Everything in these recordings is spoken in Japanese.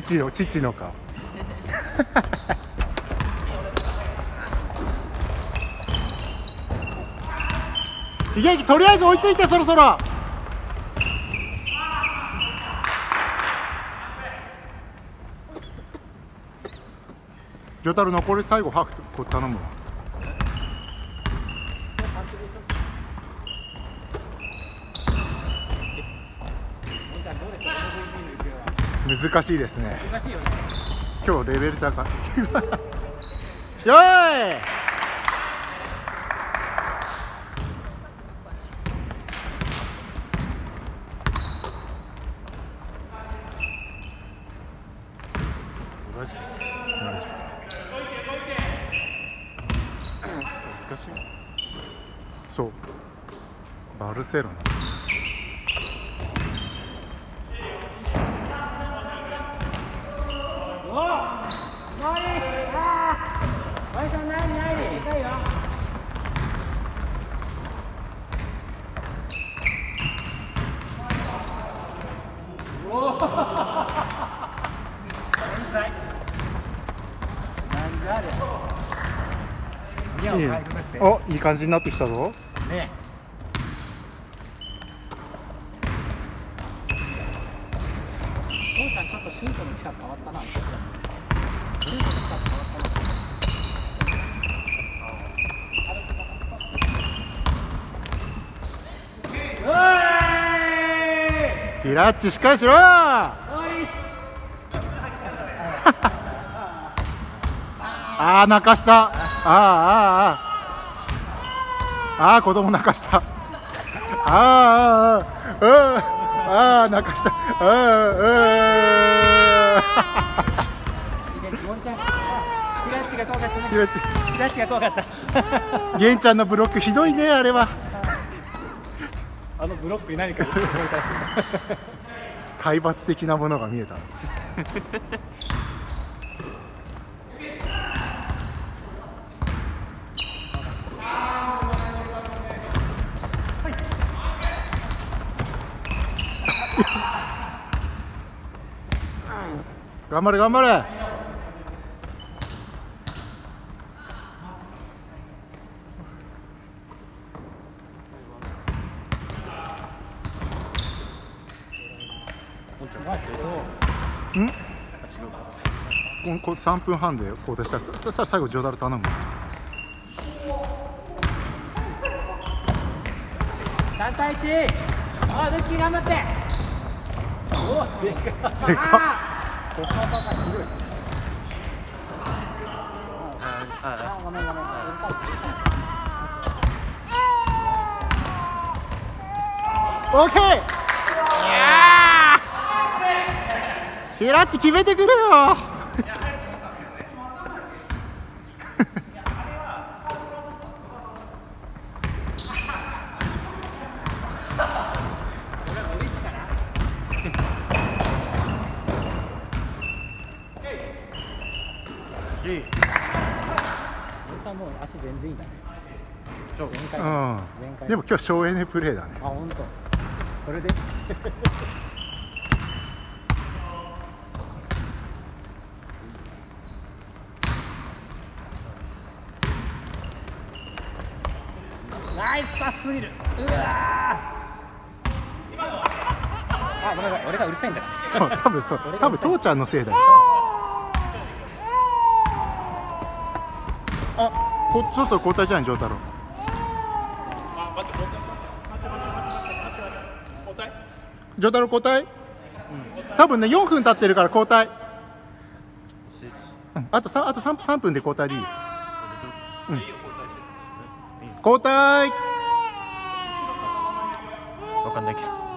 父の父の顔いけいけとりあえず追いついてそろそろ。ジョタル残り最後ハーフこ頼むわ難しいですね。難しいよね。今日レベル高い。よーい。そう。バルセロナおナイスあーワイさんないないで痛いよ天才なんじゃあれ宮をいいかいくぐっておいい感じになってきたぞね父ちゃんちょっとシュートの近く変わったなシュートの近く変わったなうわーいピラッチしっかりしろよナイスああ泣かしたああああああ子供泣かした。ああああああ泣かした。ああああ森ちゃんクラッチが怖かったね。クラッチが怖かっちゃんのブロックひどいねあれは。あのブロックに何か思い出して 体罰的なものが見えた頑張れ頑張れ。ん？こ3分半で交代したらそしたら最後ジョダル頼む。3対1あルッキー頑張って。おでかっでかっあーここがすごいあごめんごめんオッケーいやー。ヒラッチ決めてくれよ森さんもう足全然いいんだね。前回前回うん。でも今日省エネプレーだね。あ本当。これで。ナイスパスすぎる。うわー。あごめんごめん。俺がうるさいんだよそう多分そう。多分父ちゃんのせいだよあこそろそろ交代じゃん丈太郎。丈太郎交代、うん多分ね4分経ってるから交代、うん、あと 3, あと 3, 3分で交代でいい。よ、うん、交代。わかんないけど。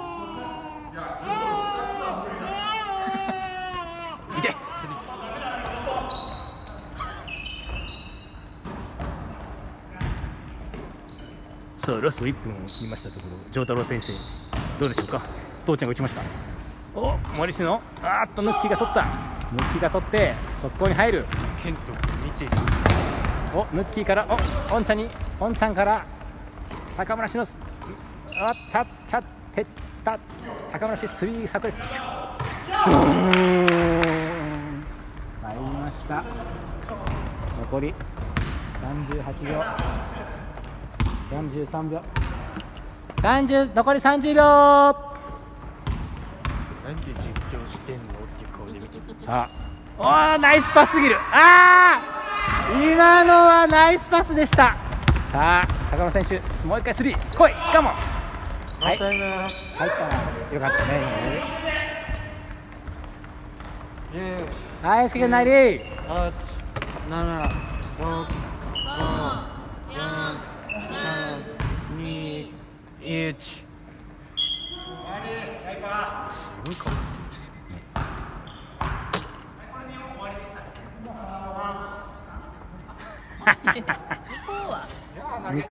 さあラスト1分を切りましたところ、丈太郎先生、どうでしょうか？父ちゃんが打ちました。お、森氏の、あーっとヌッキーが取った。ヌッキーが取って、速攻に入る。ケント見てるお、ヌッキーから、お、ポンちゃんに、ポンちゃんから。高村氏の、あったっちゃってった。高村氏スリー炸裂。ドーンした残り38秒43秒。30残り30秒。なんで実況してんのっていう顔で見てる。さあ。おーナイスパスすぎる。あー今のはナイスパスでした。さあ高野選手もう一回スリー。来いカモン。はい。入った。よかったね。はい、スケジュールないり八、七、六、五、1すごい顔ハハハハ